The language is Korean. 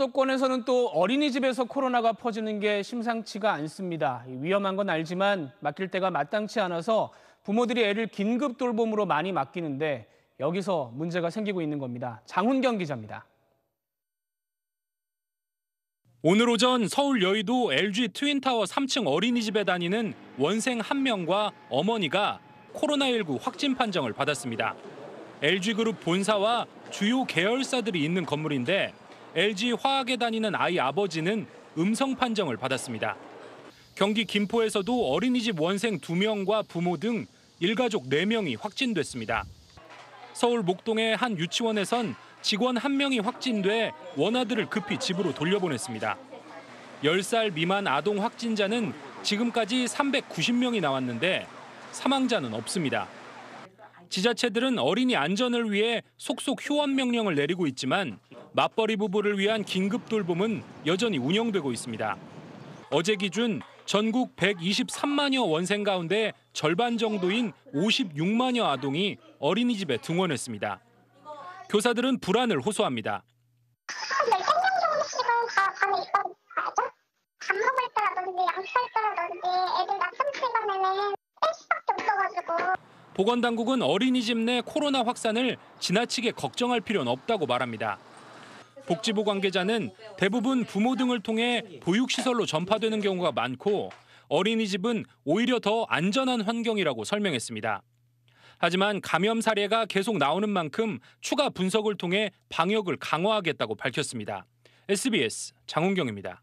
수도권에서는 또 어린이집에서 코로나가 퍼지는 게 심상치가 않습니다. 위험한 건 알지만 맡길 때가 마땅치 않아서 부모들이 애를 긴급 돌봄으로 많이 맡기는데 여기서 문제가 생기고 있는 겁니다. 장훈경 기자입니다. 오늘 오전 서울 여의도 LG 트윈타워 3층 어린이집에 다니는 원생 한 명과 어머니가 코로나19 확진 판정을 받았습니다. LG그룹 본사와 주요 계열사들이 있는 건물인데 LG 화학에 다니는 아이 아버지는 음성 판정을 받았습니다. 경기 김포에서도 어린이집 원생 2명과 부모 등 일가족 4명이 확진됐습니다. 서울 목동의 한 유치원에선 직원 1명이 확진돼 원아들을 급히 집으로 돌려보냈습니다. 10살 미만 아동 확진자는 지금까지 390명이 나왔는데 사망자는 없습니다. 지자체들은 어린이 안전을 위해 속속 휴원 명령을 내리고 있지만 맞벌이 부부를 위한 긴급 돌봄은 여전히 운영되고 있습니다. 어제 기준 전국 123만여 원생 가운데 절반 정도인 56만여 아동이 어린이집에 등원했습니다. 교사들은 불안을 호소합니다. 보건당국은 어린이집 내 코로나 확산을 지나치게 걱정할 필요는 없다고 말합니다. 복지부 관계자는 대부분 부모 등을 통해 보육시설로 전파되는 경우가 많고 어린이집은 오히려 더 안전한 환경이라고 설명했습니다. 하지만 감염 사례가 계속 나오는 만큼 추가 분석을 통해 방역을 강화하겠다고 밝혔습니다. SBS 장훈경입니다.